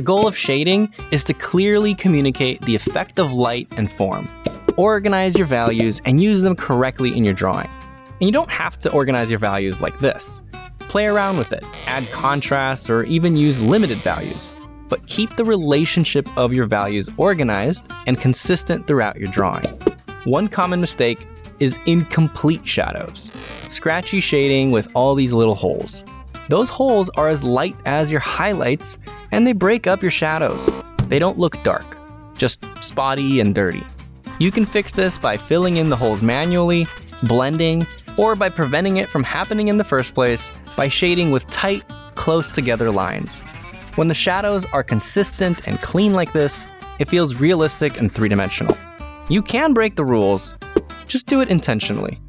The goal of shading is to clearly communicate the effect of light and form. Organize your values and use them correctly in your drawing. And you don't have to organize your values like this. Play around with it, add contrasts, or even use limited values. But keep the relationship of your values organized and consistent throughout your drawing. One common mistake is incomplete shadows. Scratchy shading with all these little holes. Those holes are as light as your highlights and they break up your shadows. They don't look dark, just spotty and dirty. You can fix this by filling in the holes manually, blending, or by preventing it from happening in the first place by shading with tight, close together lines. When the shadows are consistent and clean like this, it feels realistic and three dimensional. You can break the rules, just do it intentionally.